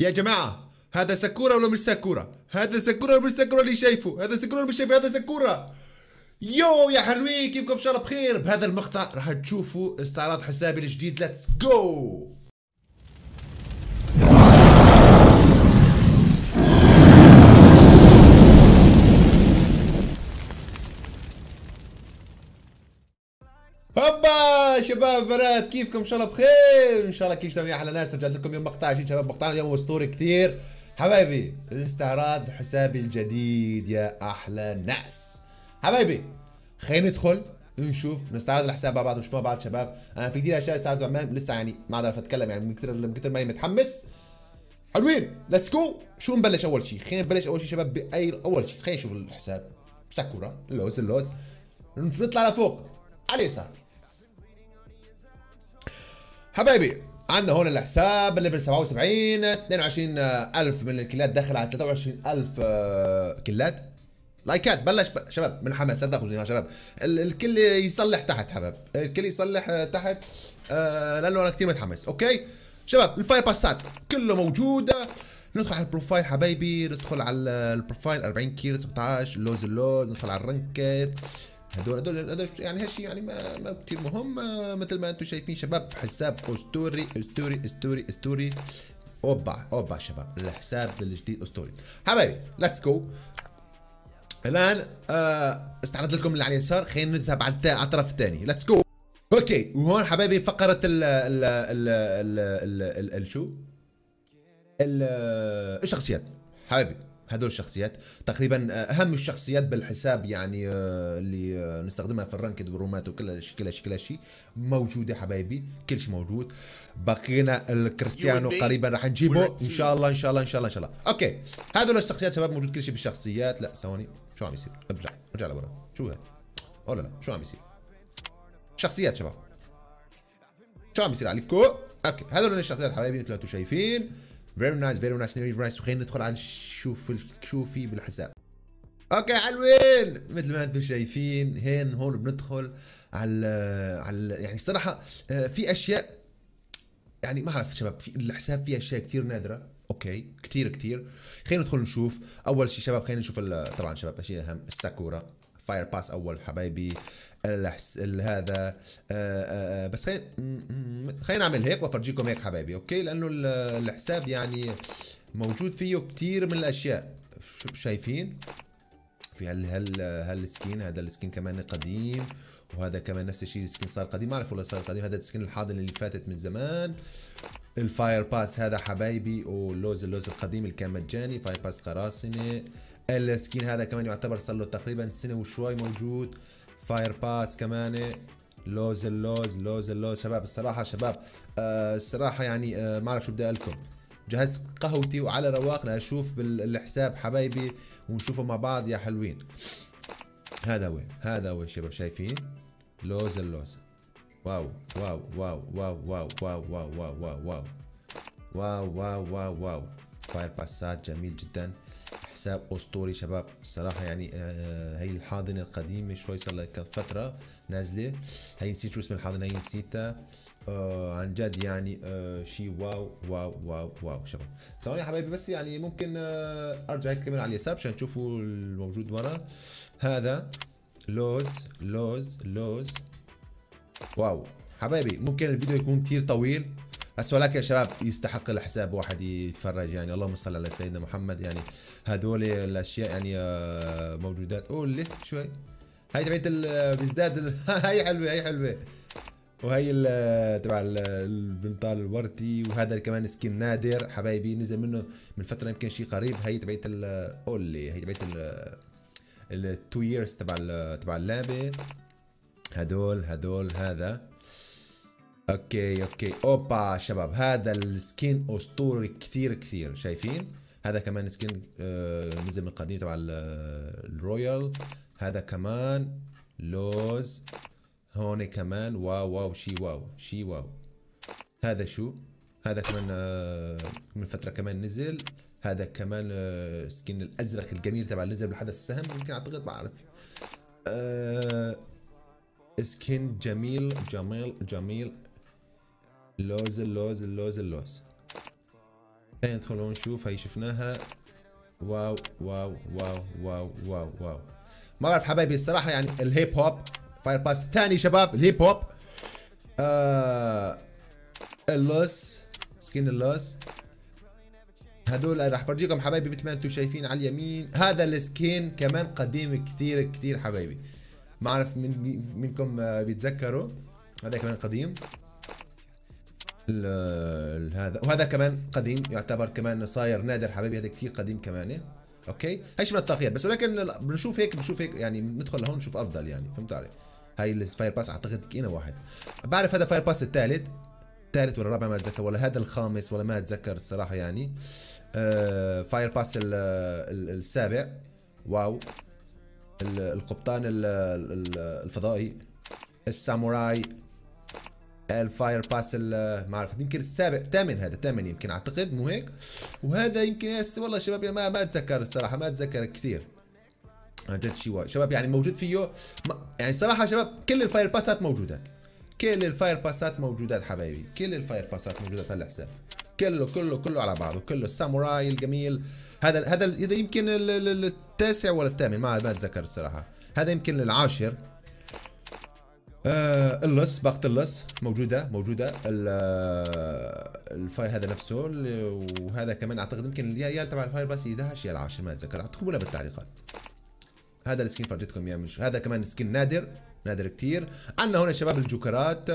يا جماعة هذا سكورة ولا مش سكورة؟ هذا سكورة ولا مش سكورة اللي شايفه؟ هذا سكورة ولا مش شايفه؟ هذا سكورة يو يا حلوين كيفكم إن شاء الله بخير بهذا المقطع راح تشوفوا استعراض حسابي الجديد let's go هوبا شباب بنات كيفكم؟ إن شاء الله بخير. إن شاء الله كل شيء أحلى ناس رجعت لكم يوم مقطع جديد شباب. مقطعنا اليوم أسطوري كثير. حبايبي استعراض حسابي الجديد يا أحلى ناس. حبايبي خلينا ندخل نشوف نستعرض الحساب مع بعض ونشوف مع بعض شباب. أنا في كثير أشياء استعرض عمان لسه يعني ما اعرف أتكلم يعني من كثر من كثر ماني متحمس. حلوين let's go شو نبلش أول شيء؟ خلينا نبلش أول شيء شباب by أول شيء خلينا نشوف الحساب. ساكورا اللوز اللوز. نطلع لفوق. على اليسار. حبايبي عندنا هون الحساب ال level 77 22000 من الكيلات داخل على 23000 آه، كيلات لايكات بلش ب... شباب من حماس لا تاخذوا يا شباب. ال- الكل يصلح تحت حباب الكل يصلح آه، تحت آه لأنه أنا كثير متحمس okay؟ شباب ال fire باسات كله موجودة. ندخل على ال profile حبايبي ندخل على ال profile 40 كيلو 17 اللوز اللوز ندخل على ال ranked. هدول هدول يعني هالشيء يعني ما ما كثير مهم آه، مثل ما أنتم شايفين شباب حساب أسطوري أسطوري أسطوري أسطوري. أوبا أوبا شباب الحساب الجديد أسطوري. حبايبي let's go الآن آه استعرضت لكم اللي على اليسار خلينا نذهب على الطرف الثاني. let's go okay وهون حبايبي فقرة ال ال ال ال ال ال شو؟ ال- الشخصيات. حبايبي. هذول الشخصيات. تقريبا أهم الشخصيات بالحساب يعني آه، اللي آه، نستخدمها في ال ranked والرومات وكل هالشي- كل هالشيء موجودة حبايبي كل شيء موجود. بقينا الكريستيانو قريبا راح نجيبه. إن شاء الله إن شاء الله إن شاء الله إن شاء الله. okay. هذول الشخصيات شباب موجود كل شيء بالشخصيات. لا ثواني. شو عم يصير؟ ارجع ارجع لورا. شو هذا أو لا لا شو عم يصير؟ شخصيات شباب. شو عم يصير عليكم؟ okay. هذول الشخصيات حبايبي مثل ما أنتم شايفين. very nice very nice very nice وخلينا ندخل على نشوف ال- شو في بالحساب. okay حلوين! مثل ما أنتم شايفين هين هون بندخل على على يعني الصراحه آه، في أشياء يعني ما أعرف شباب في الحساب فيه أشياء كثير نادرة. okay كثير كثير خلينا ندخل نشوف. أول شيء شباب خلينا نشوف طبعا شباب أشياء أهم الساكورا. fire pass أول حبايبي. الحس... ال- هذا آه، آه، آه، بس خلينا خلينا نعمل هيك وأفرجيكم هيك حبايبي okay؟ لأنه ال- الحساب يعني موجود فيه كثير من الأشياء. شايفين؟ في هال هال هال skin هذا ال skin كمان قديم وهذا كمان نفس الشيء ال skin صار قديم. ما أعرف ولا صار قديم. هذا ال skin الحاضن اللي فاتت من زمان. ال fire pass هذا حبايبي واللوز اللوز القديم اللي كان مجاني fire pass قراصنة. ال skin هذا كمان يعتبر صار له تقريبا سنة وشوي موجود. fire pass كمان لوز اللوز لوز اللوز شباب الصراحة شباب آه الصراحة يعني آه ما اعرف شو بدي أقول لكم جهزت قهوتي وعلى رواق لاشوف بالحساب حبايبي ونشوفه مع بعض يا حلوين هذا هو هذا هو شباب شايفين لوز اللوز واو wow wow wow wow wow wow wow wow wow wow wow wow wow fire pass ات جميل جدا حساب اسطوري شباب. الصراحة يعني آه هي الحاضنة القديمة شوي صار لها فترة نازلة. هي نسيت شو اسم الحاضنة هي نسيتها. آه عن جد يعني آه شيء wow wow wow wow شباب. ثواني يا حبايبي بس يعني ممكن آه أرجع هيك كمان على اليسار عشان تشوفوا الموجود ورا. هذا لوز لوز لوز. wow. حبايبي ممكن الفيديو يكون كثير طويل. بس ولكن شباب يستحق الحساب واحد يتفرج يعني. اللهم صل على سيدنا محمد. يعني هذول الأشياء يعني آه، موجودات. قول لي شوي. هاي تبعت ال- بيزداد هاي حلوة هاي حلوة. وهي ال- تبع ال- البنطال الورتي وهذا كمان skin نادر. حبايبي نزل منه من فترة يمكن شيء قريب. هي تبعت ال- قول لي هي تبعت ال ال two years تبع تبع اللعبة. هدول هدول هذا. okay okay. أوبا شباب هذا ال skin أسطوري كثير كثير. شايفين؟ هذا كمان skin آه نزل من قديم تبع ال- ال royal هذا كمان لوز. هون كمان wow wow شي wow شي wow. هذا شو؟ هذا كمان آه من فترة كمان نزل. هذا كمان آه skin الأزرق الجميل تبع اللي نزل بحدث السهم يمكن أعتقد ما أعرف. آه skin جميل جميل جميل. اللوز اللوز اللوز اللوز. خلينا ندخل ونشوف هي شفناها. wow wow wow wow wow wow. ما بعرف حبايبي الصراحة يعني ال hip hop. fire pass الثاني شباب ال hip hop. آه اللص skin اللص هدول راح أفرجيكم حبايبي مثل ما أنتم شايفين على اليمين. هذا ال skin كمان قديم كثير كثير حبايبي. ما أعرف من منكم بيتذكروا. هذا كمان قديم. هذا. وهذا كمان قديم يعتبر كمان صاير نادر حبايبي هذا كثير قديم كمان okay؟ هاي من الطاقيات بس ولكن بنشوف هيك بنشوف هيك يعني ندخل لهون نشوف أفضل يعني فهمت علي؟ هاي ال fire pass أعتقد كينا واحد. بعرف هذا fire pass الثالث الثالث ولا الرابع ما أتذكر ولا هذا الخامس ولا ما أتذكر الصراحة يعني. آه fire pass السابع. wow. القبطان الفضائي. الساموراي. ال fire pass ما اعرف يمكن السابع الثامن هذا الثامن يمكن أعتقد مو هيك؟ وهذا يمكن والله شباب ما ما أتذكر الصراحة ما أتذكر كثير. عن جد شيء شباب يعني موجود فيه يعني صراحة شباب كل ال fire pass ات موجودات كل ال fire pass ات موجودات حبايبي. كل ال fire pass ات موجودات بهالحساب كله كله كله على بعضه. كله الساموراي الجميل. هذا هذا هذا يمكن التاسع ولا الثامن ما ما أتذكر الصراحة. هذا يمكن العاشر. آه اللص باقة اللص موجودة موجودة. آه، ال fire هذا نفسه وهذا كمان أعتقد يمكن يا يا تبع ال fire pass 11 يا العاشر ما أتذكر. اكتبوا لنا بالتعليقات. هذا ال skin فرجيتكم اياه مش هذا كمان skin نادر نادر كثير عندنا هنا شباب الجوكرات.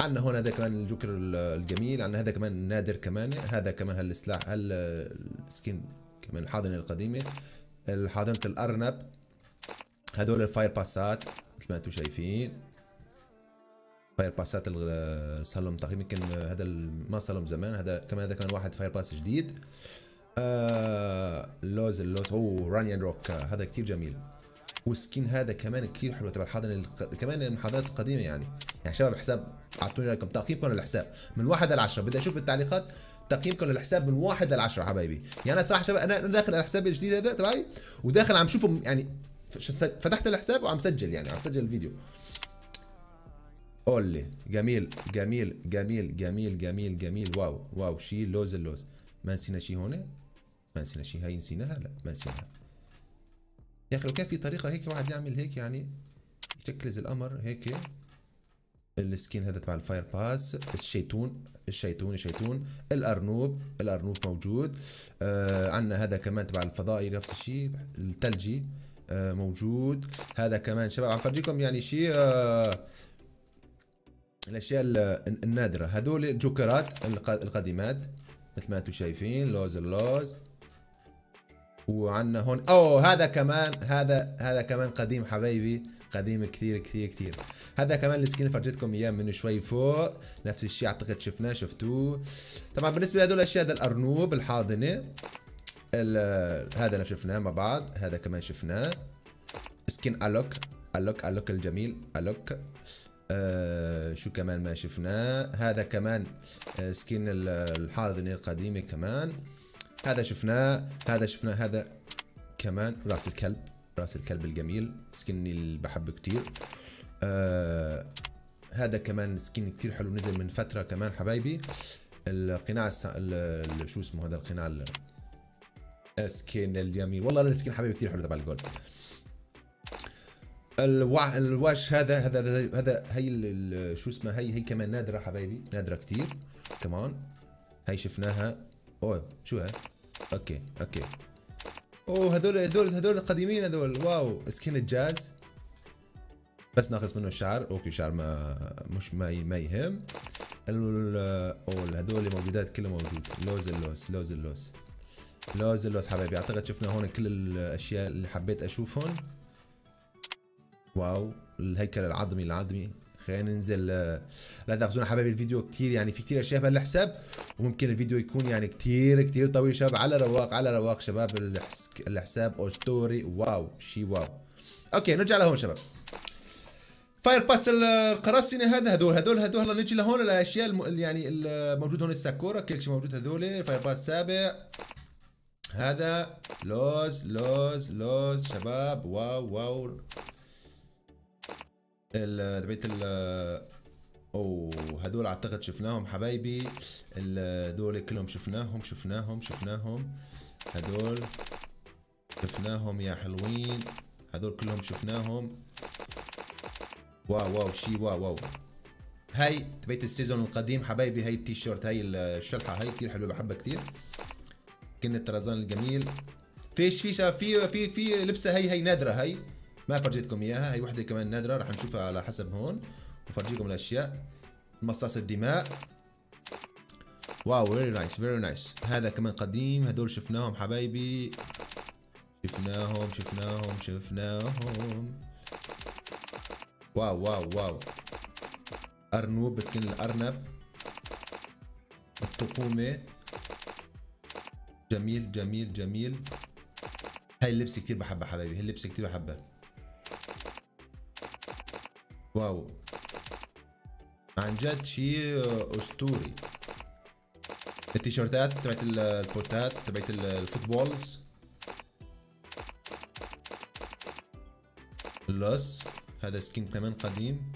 عندنا هون هذا كمان الجوكر الجميل. عندنا هذا كمان نادر كمان. هذا كمان هالسلاح هال skin كمان الحاضنة القديمة الحاضنة الأرنب. هدول ال fire pass ات. مثل ما أنتم شايفين. fire pass ات صار لهم تقريبا يمكن هذا ما صار لهم زمان هذا كمان هذا كمان واحد fire pass جديد. آه اللوز اللوز أوه رانيان روك هذا كثير جميل. وال skin هذا كمان كثير حلو تبع الحاضنه كمان المحاضرات القديمة يعني. يعني شباب حساب أعطوني لكم تقييمكم للحساب. من واحد ل 10 بدي أشوف بالتعليقات تقييمكم للحساب من واحد ل 10 حبايبي. يعني أنا صراحة شباب أنا داخل على الحساب الجديد هذا تبعي وداخل عم شوفه يعني فتحت الحساب وعم سجل يعني عم سجل الفيديو. اولي جميل جميل جميل جميل جميل جميل. wow wow. شي لوز اللوز. ما نسينا شي هون؟ ما نسينا شي. هاي نسيناها؟ لا ما نسيناها. يا أخي لو كان في طريقة هيك واحد يعمل هيك يعني يتكلز الأمر هيك. ال skin هذا تبع ال fire pass الشيطون الشيطون الشيطون الأرنوب الأرنوب موجود. آه عندنا هذا كمان تبع الفضائي نفس الشيء الثلجي موجود. هذا كمان شباب عم فرجيكم يعني شيء آه الأشياء النادرة. هذول الجوكرات القديمات مثل ما أنتم شايفين لوز اللوز. وعندنا هون أوه هذا كمان هذا هذا كمان قديم حبايبي قديم كثير كثير كثير. هذا كمان ال skin فرجيتكم إياه من شوي فوق نفس الشيء أعتقد شفناه شفتوه. طبعا بالنسبة لهدول الأشياء هذا الأرنوب الحاضنة. هذا شفناه مع بعض هذا كمان شفناه. skin ألوك ألوك ألوك الجميل ألوك. آه شو كمان ما شفناه؟ هذا كمان آه skin الحاضنة القديمة كمان. هذا شفناه هذا شفناه هذا كمان راس الكلب راس الكلب الجميل. skin اللي بحبه كتير. آه هذا كمان skin كتير حلو نزل من فترة كمان حبايبي. القناع الس... ال... شو اسمه هذا القناع ال skin الجميل والله ال skin حبايبي كتير حلو تبع ال gold. الوع... الواش هذا هذا هذا هي ال... شو اسمه هي هي كمان نادرة حبايبي نادرة كتير. كمان هي شفناها. أوه شو هاي؟ okay okay. أوه هذول هذول هذول القديمين هذول. wow skin الجاز. بس ناقص منه الشعر okay شعر ما مش ما ما يهم. أوه هذول موجودات كله موجود. لوز اللوز لوز اللوز. لوز اللوز حبايبي أعتقد شفنا هون كل الأشياء اللي حبيت أشوفهم. wow الهيكل العظمي العظمي. خلينا ننزل لا تأخذونا حبايبي الفيديو كثير يعني في كثير أشياء بهالحساب وممكن الفيديو يكون يعني كثير كثير طويل شباب. على رواق على رواق شباب الحساب اسطوري wow شي wow. okay نرجع لهون شباب. Fire Pass القراصنه هذا هذول هذول هذول. هلا نجي لهون الأشياء يعني الموجود هون الساكورا كل شيء موجود هذول. Fire Pass سابع. هذا لوز لوز لوز شباب wow wow. تبعت اوه هذول أعتقد شفناهم حبايبي. ال- هذول كلهم شفناهم شفناهم شفناهم. هذول شفناهم يا حلوين. هذول كلهم شفناهم. wow wow شي wow wow. هاي تبعت ال season القديم حبايبي هاي التيشيرت هاي الشلحه هاي كثير حلوة بحبها كثير كن الطرزان الجميل. فيش في شباب في في في لبسة هي هي نادرة هي. ما فرجيتكم إياها. هي وحدة كمان نادرة. راح نشوفها على حسب هون. وفرجيكم الأشياء. مصاص الدماء. واو very nice very nice هذا كمان قديم. هذول شفناهم حبايبي. شفناهم شفناهم شفناهم. wow wow wow. أرنوب ب skin الأرنب. التقومة جميل جميل جميل. هاي اللبسة كتير بحبها حبايبي هاي اللبسة كتير بحبها. wow. عن جد شيء أسطوري. التيشيرتات تبعت ال- البوتات تبعت ال- ال footballs. اللص هذا skin كمان قديم.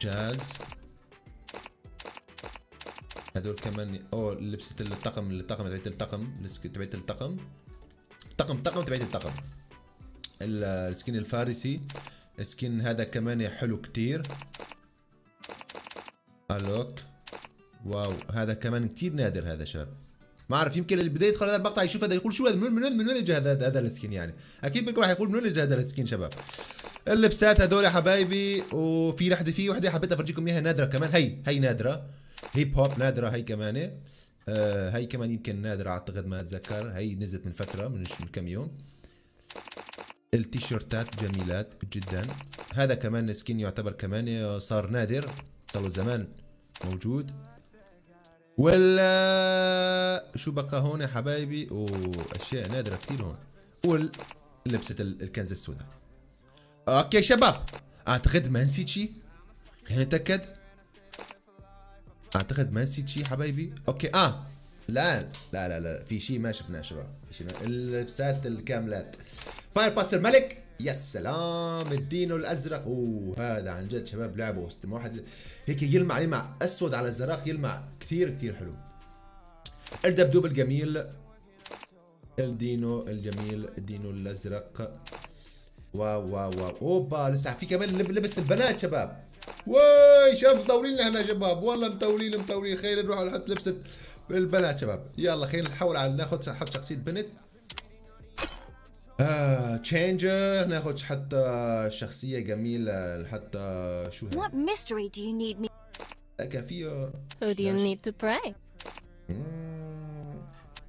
جاز. هذول كمان اوه لبسة الطقم الطقم تبعت الطقم تبعت الطقم. طقم طقم تبعت الطقم. ال- ال skin الفارسي. ال skin هذا كمان حلو كتير. ألوك. wow هذا كمان كتير نادر هذا شباب. ما أعرف يمكن بده يدخل هذا المقطع يشوف هذا يقول شو هذا من وين من وين اجى هذا هذا ال skin يعني؟ أكيد بدكم راح يقول من وين اجى هذا ال skin شباب. اللبسات هذول يا حبايبي وفي وحده في وحدة حبيت أفرجيكم إياها نادرة كمان. هي هي نادرة. hip hop نادرة هي كمان آه هي كمان يمكن نادرة أعتقد ما أتذكر. هي نزلت من فترة من كم يوم. التيشيرتات جميلات جدا. هذا كمان skin يعتبر كمان صار نادر. صار زمان موجود. ولا شو بقى هون يا حبايبي؟ واشياء نادرة كثير هون. ولبسه ال- الكنزه السوداء. okay شباب. أعتقد ما نسيت شيء خلينا نتأكد. أعتقد ما نسيت شيء حبايبي. okay. آه. لا لا لا لا في شيء ما شفناه شباب. في شيء ما... اللبسات الكاملات. Fire Pass الملك يا سلام. ال dino الأزرق. أوه هذا عن جد شباب لعبه ما واحد. هيك يلمع يلمع. أسود على زرق يلمع. كثير كثير حلو. الدبدوب الجميل. ال dino الجميل. ال dino الأزرق. واو واو واو. أوبا لسه في كمان لب- لبس البنات شباب. واي شباب مطولين إحنا شباب. والله مطولين مطولين. خلينا نروح نحط لبسة البنات شباب. يلا خلينا نحاول على ناخذ نحط شخصية بنت. آه تشينجر ناخذ حتى شخصية جميلة. نحط شو هي؟ What mystery do you need me? كان فيه Who do you need to pray?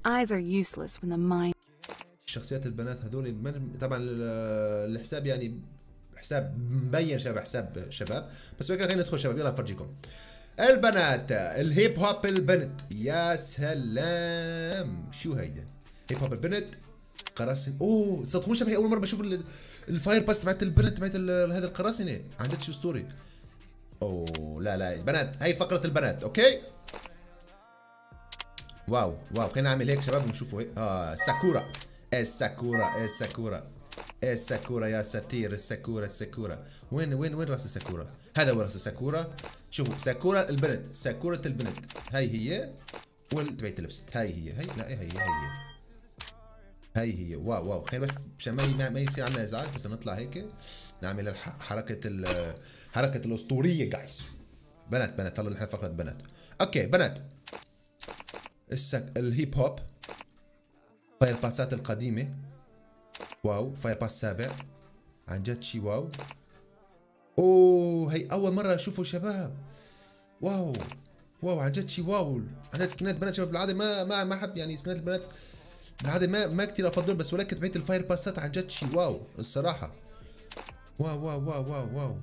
Eyes are useless when the mind شخصيات البنات هذول من طبعا ال- الحساب يعني حساب مبين شباب حساب شباب. بس ولكن خلينا ندخل شباب يلا افرجيكم البنات ال hip hop البنت. يا سلام. شو هيدا؟ hip hop البنت؟ قراصنة. أوه صدقوا شباب هي أول مرة بشوف ال- ال Fire Pass تبعت البنت تبعت هذا القراصنة. عن جد شو اسطوري أوه لا لا. بنات هي فقرة البنات okay؟ wow wow. خلينا نعمل هيك شباب ونشوفوا. هيك آه ساكورا. الساكورا الساكورا الساكورا يا ساتير الساكورا الساكورا. وين وين وين راس الساكورا؟ هذا هو راس الساكورا. شوفوا ساكورا البنت ساكورة البنت. هاي هي والتبعت اللبس؟ هاي هي هاي لا هي هي هي. هاي هي wow wow. خلينا بس مشان ما ما- يصير عندنا إزعاج بس نطلع هيك. نعمل حركة ال- حركة الأسطورية جايز بنات بنات يلا نحن فقرة بنات. okay بنات. السك... ال hip hop. Fire Pass ات القديمة. واو Fire Pass سابع. عن جد شي واو. أوه هي أول مرة أشوفه شباب. واو واو عن جد شي واو. عن جد سكنات بنات شباب بالعادة ما ما ما أحب يعني سكنات البنات بالعادة ما ما كثير أفضل بس ولكن تبعت ال Fire Pass ات عن جد شي واو الصراحة. واو واو واو واو واو.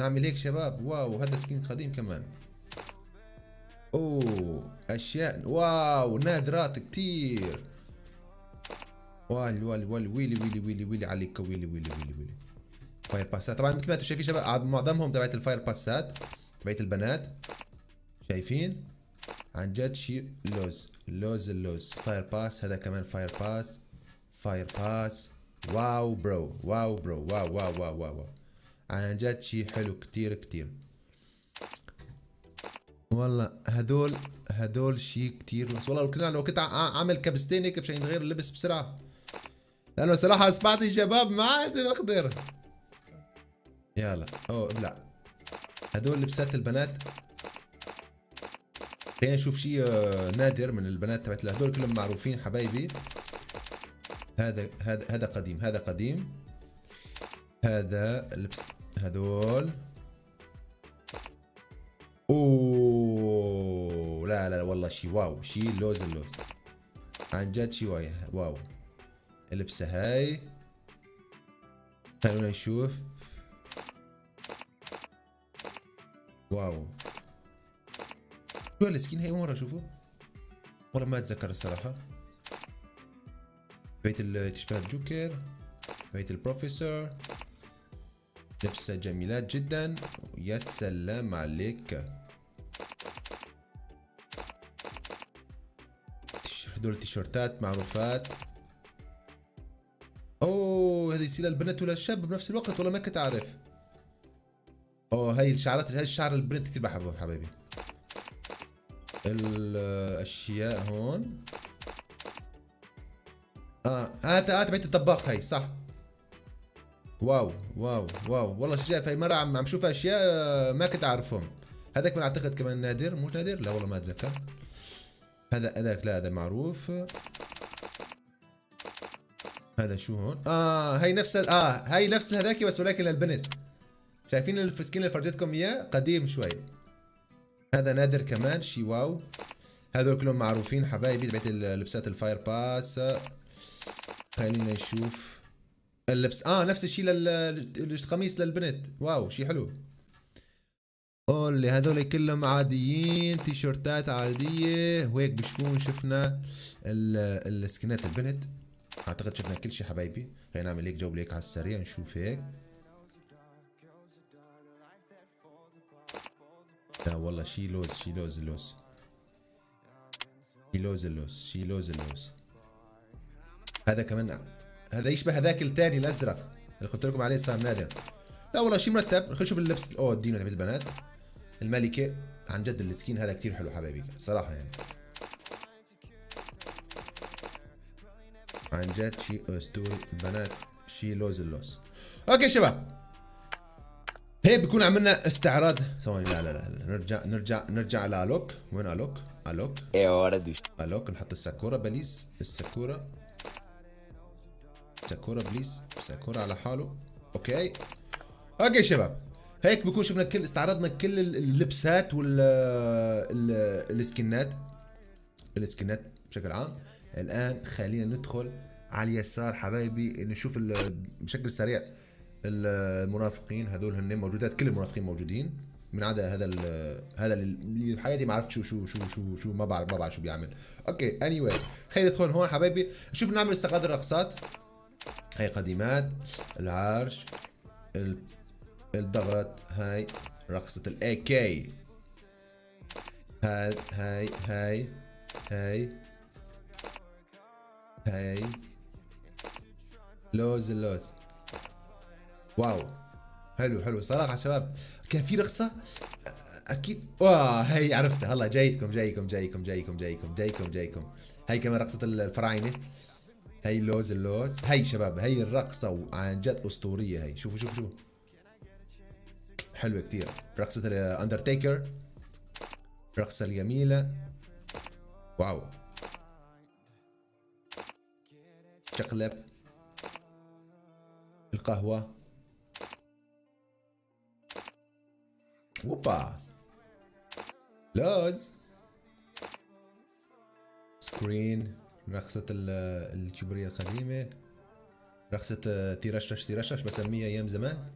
نعمل هيك شباب. واو هذا skin قديم كمان. أوه أشياء. واو نادرات كتير. وال وال وال ويلي ويلي ويلي ويلي عليك ويلي ويلي ويلي ويلي. Fire Pass ات طبعا مثل ما أنتم شايفين شباب معظمهم تبعت ال Fire Pass ات تبعت البنات. شايفين؟ عن جد شيء لوز اللوز اللوز Fire Pass هذا كمان Fire Pass Fire Pass واو bro واو bro واو واو واو واو, واو. عن جد شيء حلو كتير كتير. والله هذول هذول شيء كتير. بس والله لو كنت ع- عامل كبستين هيك مشان يتغير اللبس بسرعة. لأنه صراحة سمعت شباب ما عاد بقدر. يلا. أوه ابلع هذول لبسات البنات. خلينا نشوف شيء آه، نادر من البنات تبعت. هذول كلهم معروفين حبايبي. هذا هذا هذا قديم هذا قديم. هذا لبس هذول أوه لا لا لا والله شي واو شي لوز اللوز. عن جد شي واي واو. اللبسة هاي. خلونا نشوف. واو. شو هال skin هاي؟ مرة أشوفه. والله ما أتذكر الصراحة. بيت تشبه الجوكر. بيت البروفيسور. لبسة جميلات جدا. يا سلام عليك. تيش- هدول تيشيرتات معروفات. يصير للبنت ولا الشاب بنفس الوقت والله ما كنت عارف. أوه هاي الشعرات هاي الشعر البنت كثير بحبه حبايبي. الأشياء هون. آه هات هات بنت الطباخ هاي صح. واو واو واو. والله شايف هاي؟ مرة عم عم شوف أشياء آه، ما كنت اعرفهم هذاك من أعتقد كمان نادر مو نادر؟ لا والله ما أتذكر. هذا هذاك لا هذا معروف. هذا شو هون؟ آه هاي نفس آه هاي نفس هذاك بس ولكن للبنت. شايفين ال skin اللي فرجيتكم إياه؟ قديم شوي. هذا نادر كمان شي واو هذول كلهم معروفين حبايبي تبعت لبسات ال Fire Pass. خلينا نشوف. اللبس آه نفس الشيء للقميص للبنت. واو شي حلو. اللي هذول كلهم عاديين تيشيرتات عادية. وهيك بكون شفنا ال- السكنات البنت. اعتقد شفنا كل شيء حبايبي. خلينا نعمل هيك جولة هيك على السريع نشوف هيك. لا والله شي لوز شي لوز اللوز شي لوز اللوز شي لوز اللوز هذا كمان هذا يشبه هذاك الثاني الأزرق اللي قلت لكم عليه صار نادر. لا والله شي مرتب. خلينا نشوف اللبس أوه ال dino تبع البنات. الملكة عن جد ال skin هذا كتير حلو حبايبي الصراحة يعني. عن جد شي اسطوري البنات شي لوز اللوز okay شباب. هيك بكون عملنا استعراض. ثواني لا لا لا. نرجع نرجع نرجع على ألوك. وين ألوك؟ ألوك. hora dos ألوك نحط الساكورا please. الساكورا ساكورا please. ساكورا على حاله. okay. okay شباب. هيك بكون شفنا كل استعرضنا كل ال- اللبسات وال ال- السكنات. السكنات بشكل عام. الآن خلينا ندخل على اليسار حبايبي نشوف بشكل سريع المرافقين هذول هن موجودات كل المرافقين موجودين من عدا هذا ال هذا اللي بحياتي ما عرفت شو شو شو شو شو ما بعرف ما بعرف شو بيعمل. okay any anyway. خلينا ندخل هون حبايبي. شوف نعمل استعراض الرقصات. هاي قديمات العرش ال- الضغط هاي رقصة ال AK هاي هاي هاي هاي هاي. لوز اللوز. واو. حلو حلو. صراحة شباب كان في أ- أكيد. واه هي عرفتها. هلا جايكم جايكم جايكم جايكم جايكم جايكم جايكم. هي كمان رقصة الفراعنة. هي لوز اللوز. هي شباب هي الرقصة عن جد أسطورية هي شوفوا شوفوا شوفوا. حلوة كتير. رقصة الاندرتيكر رقصة الجميلة. واو. شقلب. القهوة. اوبا لوز. سكرين. رقصة ال- الكبرية القديمة. رقصة آه، تيرشرش تيرشرش بسميها أيام زمان.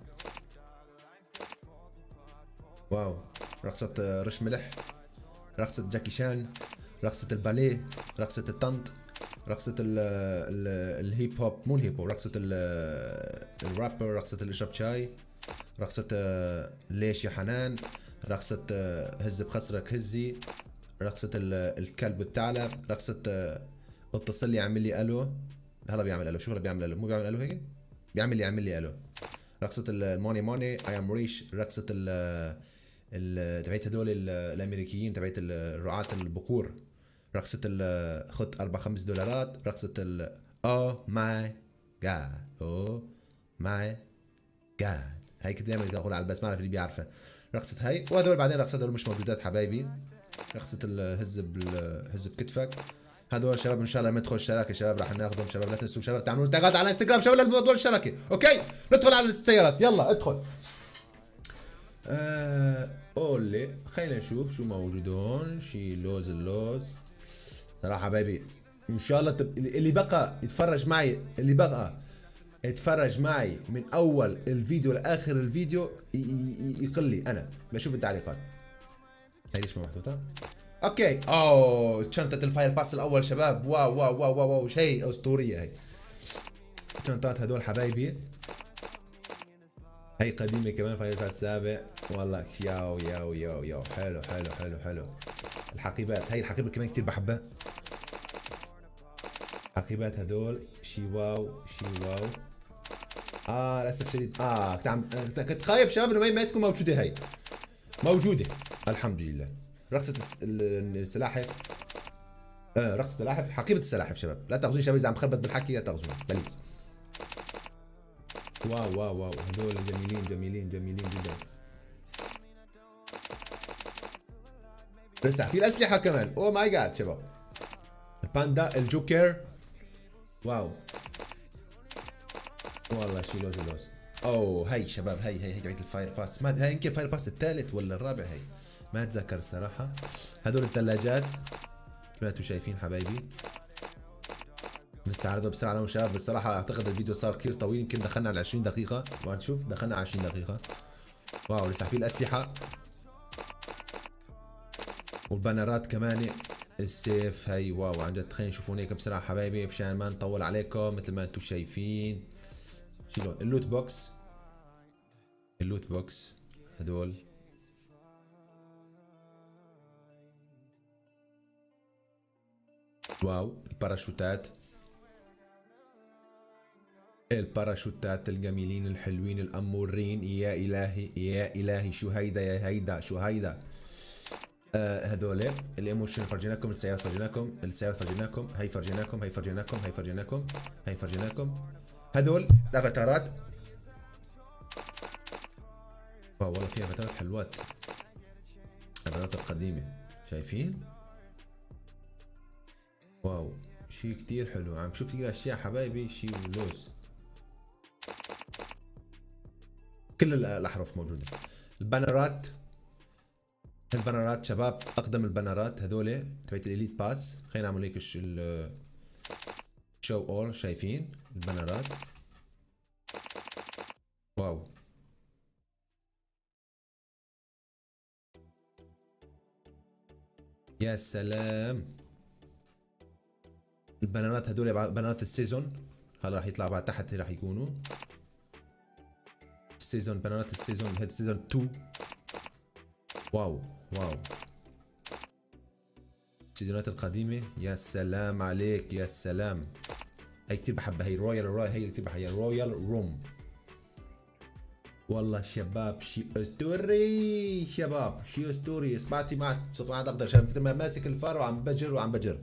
واو. رقصة آه، رش ملح. رقصة جاكي شان. رقصة الباليه. رقصة الطنط. ال ال hip hop مو ال hip hop رقصة ال- الرابر رقصة اللي يشرب شاي رقصة آه، ليش يا حنان رقصة آه، هز بخصرك هزي رقصة ال- الكلب والثعلب رقصة آه، اتصل لي اعمل لي ألو. هلا بيعمل ألو شو هلا بيعمل ألو؟ مو بيعمل ألو هيك؟ بيعمل لي اعمل لي ألو. رقصة ال money money I'm rich رقصة ال تبعت هدول ال- الأمريكيين تبعت رعاة البقور رقصه ال خد 4 5 دولارات. رقصه ال oh my god oh my god. هاي كنت دائما أقول على البث ما أعرف اللي بيعرفها رقصه هاي وهدول بعدين رقصه هدول مش موجودات حبايبي. رقصه الهز بال- هز بكتفك. هدول شباب إن شاء الله لما يدخل الشراكة شباب راح ناخذهم. شباب لا تنسوا شباب تعملوا تاغات على إنستغرام. شباب للموضوع الشراكة okay؟ ندخل على السيارات. يلا ادخل. آه أولي خلينا نشوف شو موجود هون شي لوز اللوز. صراحة حبايبي. إن شاء الله تب... اللي بقى يتفرج معي اللي بقى يتفرج معي من أول الفيديو لآخر الفيديو ي... ي... يقل لي أنا. بشوف التعليقات. ليش ما محطوطة. okay. أوه شنطة ال Fire Pass الأول شباب. wow wow wow wow, wow. شيء أسطورية هي شنطات هدول حبايبي. هي قديمة كمان Final Fantasy السابع والله ياو ياو ياو ياو. حلو حلو حلو حلو. الحقيبات. هي الحقيبة كمان كتير بحبها. حقيبات هدول شي wow شي wow. آه للأسف شديد. آه كنت عم كنت خايف شباب إنه ما تكون موجودة هي موجودة. الحمد لله. ال- السلاحف. آه رقصة السلاحف. حقيبة السلاحف شباب. لا تأخذوني شباب إذا عم خربط بالحكي لا تأخذوني. please. wow wow wow. هدول جميلين جميلين جميلين جدا. لسه في الأسلحة كمان. oh my god شباب. الباندا الجوكر. wow. والله شي لوز لوز. أوه هي شباب هي هي هي ال Fire Pass ما هي يمكن Fire Pass الثالث ولا الرابع هي ما أتذكر الصراحة. هدول الثلاجات ما أنتم شايفين حبايبي. نستعرضه بسرعة أنا وشباب. بصراحه أعتقد الفيديو صار كثير طويل يمكن دخلنا على 20 دقيقة. ما تشوف دخلنا على 20 دقيقة. wow لسه في الأسلحة. والبانرات كمان. السيف هي wow عن جد خلينا نشوفون هيك بسرعة حبايبي مشان ما نطول عليكم مثل ما أنتم شايفين. شيلون ال loot box. ال loot box. هدول. wow الباراشوتات. الباراشوتات الجميلين الحلوين الأمورين. يا إلهي يا إلهي شو هيدا يا هيدا شو هيدا؟ هذول ال emotion فرجيناكم؟ السيارة فرجيناكم السيارة فرجيناكم هي فرجيناكم هي فرجيناكم هي فرجيناكم هي فرجيناكم. هذول أفاتارات. wow والله في أفاتارات حلوات. أفاتارات القديمة. شايفين؟ wow شي كتير حلو. عم شوف كتير أشياء حبايبي شي لوز. كل ال- الأحرف موجودة. البانرات. البانرات شباب أقدم البانرات هذول تبعت ال Elite Pass خلينا نعمل هيك شو اول شايفين البانرات wow. يا سلام. البنرات هدول بع- بنرات ال season. هلا راح يطلع بعد تحت راح يكونوا. ال season بنرات ال season هيد season 2 wow. wow. السيزونات القديمة يا سلام عليك يا سلام. هي كتير بحبها هي royal royal هي كتير بحبها هي royal room والله شباب شي أسطوري شباب شي أسطوري. سمعتي ما عاد أقدر شباب مثل ما ماسك الفار وعم بجر وعم بجر.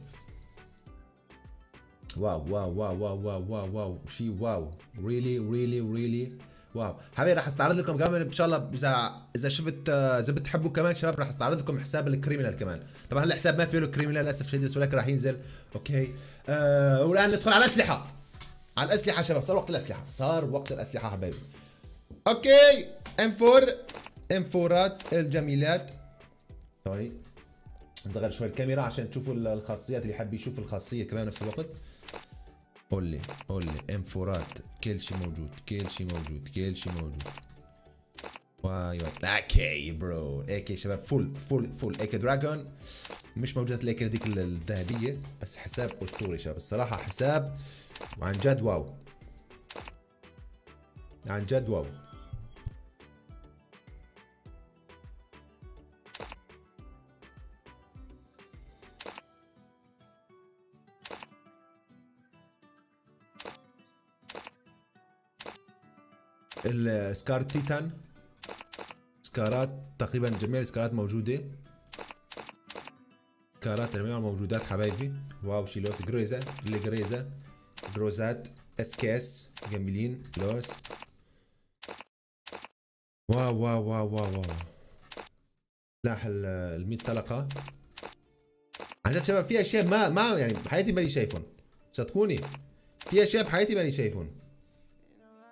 wow wow wow wow wow wow wow شي wow. really really really wow. حبيبي راح استعرض لكم كمان إن شاء الله اذا إذا شفت آه، إذا بتحبوا كمان شباب راح استعرض لكم حساب ال criminal كمان. طبعا هلا حساب ما فيه له criminal للأسف شديد ولكن راح ينزل. okay. آه والآن ندخل على الأسلحة. على الأسلحة شباب صار وقت الأسلحة. صار وقت الأسلحة حبايبي. okay. M4 M4 الجميلات. ثواني نصغر شوي الكاميرا عشان تشوفوا الخاصيات اللي حاب يشوف الخاصية كمان بنفس الوقت. قولي قولي ام فورات كل شيء موجود كل شيء موجود كل شيء موجود. واي أوكي برو اي شباب فول فول فول اي دراجون مش موجودة الاي هذيك الذهبية بس حساب أسطوري شباب. الصراحة حساب وعن جد واو. عن جد واو. ال SCAR Titan سكارات تقريبا جميع السكارات موجودة. سكارات جميع الموجودات حبايبي. wow شي لوز. Groza اللي Groza. SKS جميلين. لوز. wow wow wow wow wow. سلاح ال 100 طلقة. عن جد شباب في أشياء ما ما يعني بحياتي ماني شايفهم. صدقوني. في أشياء بحياتي ماني شايفهم.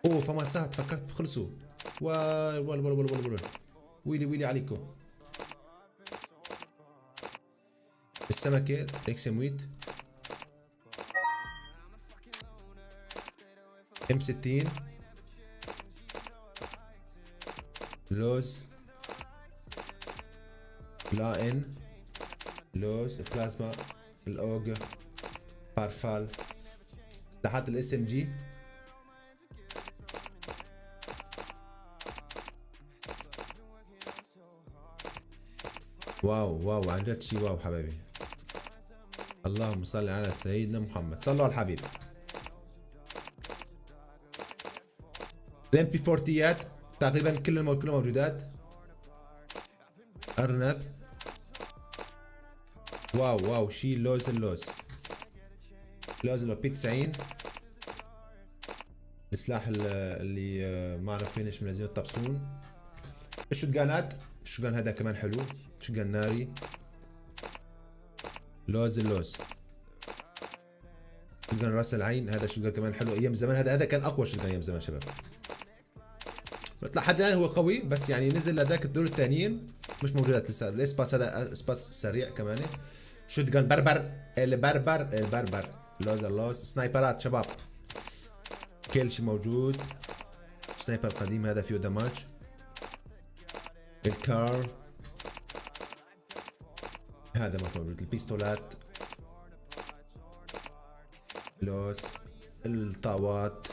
اوه فماسات فكرت خلصوا واي وال وال وال وال وال ويلي ويلي عليكم. السمكة إكس ام ويت. ام 60 لوز. لا إن. لوز. بلازما. ال AUG Parafal. سلاحات ال SMG wow wow عن جد شي wow حبايبي اللهم صل على سيدنا محمد. صلوا على الحبيب. ال MP 40 تقريبا كل المو... كل موجودات أرنب. wow wow شي لوز اللوز. لوز اللوز P 90 السلاح اللي آه، ما اعرف فين إيش منزلين الطبسون الشوتجانات الشوتجان هذا كمان حلو. shotgun ناري لوز اللوز shotgun راس العين هذا shotgun كمان حلو أيام زمان. هذا هذا كان أقوى shotgun أيام زمان شباب. لحد الان هو قوي بس يعني نزل لذاك الدور الثانيين مش موجودات لسه. ال SPAS هذا SPAS سريع كمان. shotgun بربر. البربر البربر لوز اللوز sniper ات شباب. كل شيء موجود. sniper قديم هذا فيه damage ال Kar. هذا ما موجود ال pistol ات لوز الطاوات.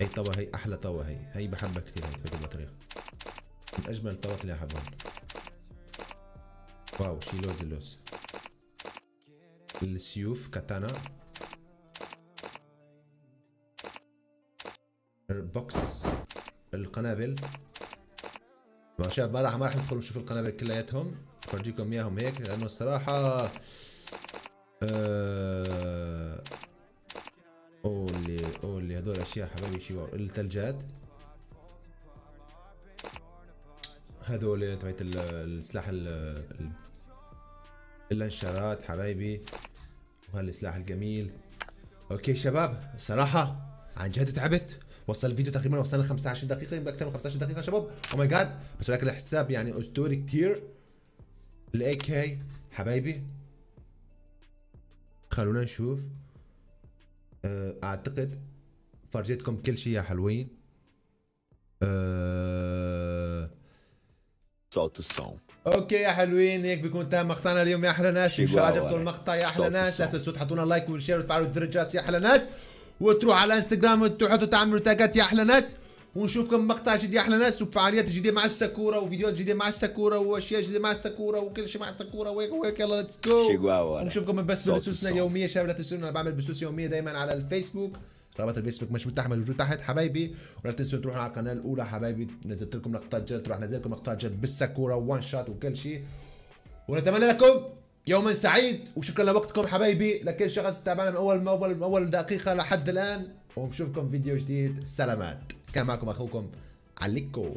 هي طوا هي أحلى طوا هي. هي بحبها كثير هي في البطريق. من أجمل الطوات اللي أحبهم. wow شي لوز اللوز. السيوف كاتانا. البوكس القنابل. شباب ما راح ما راح ندخل نشوف القنابل كلياتهم افرجيكم إياهم هيك لأنه الصراحة أه أولي أولي هذول أشياء حبايبي wow الثلجات هذول تبعت السلاح ال launcher ات حبايبي وهالسلاح الجميل. okay شباب صراحة عن جد تعبت. وصل الفيديو تقريبا وصلنا 15 دقيقة يمكن أكثر من 15 دقيقة شباب. oh my god بس ولكن الحساب يعني أسطوري كثير ال AK حبايبي خلونا نشوف. آه، أعتقد فرجيتكم كل شيء يا حلوين. أه... صوت الصوم okay يا حلوين هيك بيكون تم مقطعنا اليوم يا أحلى ناس. إن شاء الله عجبكم المقطع يا أحلى ناس. لا تنسوا تحطونا like وال share وتفعلوا الدرجات يا أحلى ناس. وتروحوا على انستغرام وتحطوا تعملوا tag ات يا أحلى ناس. ونشوفكم مقطع جديد يا أحلى ناس وفعاليات جديدة مع الساكورا وفيديوهات جديدة مع الساكورا وأشياء جديدة مع الساكورا وكل شيء مع الساكورا وهيك وهيك يلا let's go ونشوفكم بس ببثوثنا يومية شباب لا تنسوا أنا بعمل بثوث يومية دائما على الفيسبوك. رابط الفيسبوك مش متاح موجود تحت حبايبي. ولا تنسوا تروحوا على القناة الأولى حبايبي. نزلت لكم لقطات جلد راح نزل لكم لقطات جلد بالساكورا وان شات وكل شيء. ونتمنى لكم يوما سعيد وشكرا لوقتكم حبايبي. لكل شخص تابعنا من اول اول أول دقيقة لحد الآن. ونشوفكم فيديو جديد. سلامات. كان معكم أخوكم عليكم